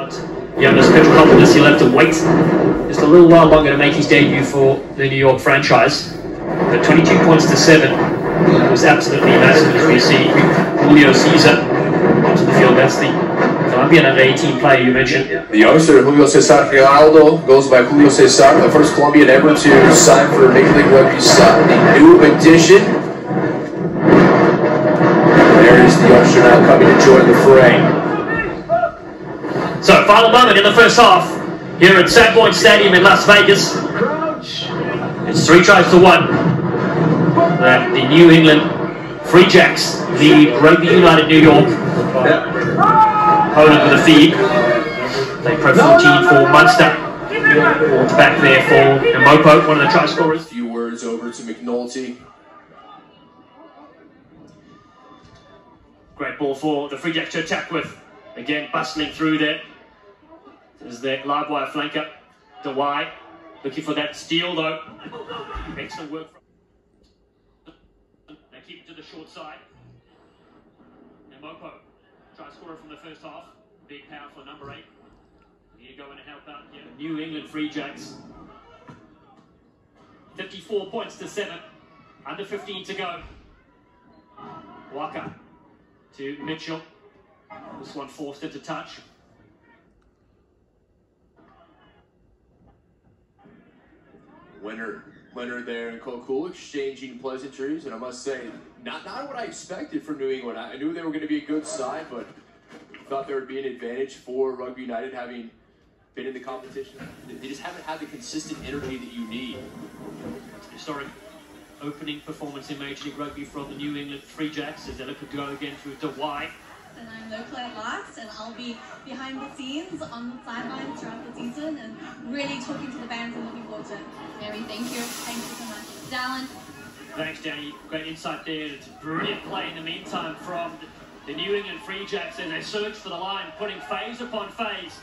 But youngest Petrol Confidence, he'll have to wait just a little while longer to make his debut for the New York franchise. But 22 points to 7 was absolutely massive as we see Julio Cesar onto the field. That's the Colombian under 18 player you mentioned. The youngster Julio Cesar Giraldo goes by Julio Cesar, the first Colombian ever to sign for Major League Rugby's the new addition. There is the youngster now coming to join the fray. So, final moment in the first half here at Sam Boyd Stadium in Las Vegas. It's three tries to one. That the New England Free Jacks lead Rugby United New York. Poland with a feed. They prep 14 for Munster. Walked back there for Namopo, one of the try scorers. A few words over to McNulty. Great ball for the Free Jacks to attack with. Again, bustling through there. There's that live wire flanker, Dewey. Looking for that steal though. Excellent work. From they keep it to the short side. And Mopo, try scorer from the first half. Big power for number eight. Here you go in to help out here. New England Free Jacks. 54 points to 7. Under 15 to go. Waka to Mitchell. This one forced it to touch. Winner, winner there in Kokul, exchanging pleasantries, and I must say, not not what I expected from New England. I knew they were going to be a good side, but thought there would be an advantage for Rugby United having been in the competition. They just haven't had the consistent energy that you need. Historic opening performance in Major League Rugby from the New England Free Jacks as they look to go again through Dewey. And I'm local at last, and I'll be behind the scenes on the sidelines throughout the season and really talking to the bands and looking forward to it. Mary, thank you. Thank you so much. Dallin, Thanks, Danny. Great insight there. It's a brilliant play in the meantime from the New England Free Jacks as they search for the line, putting phase upon phase.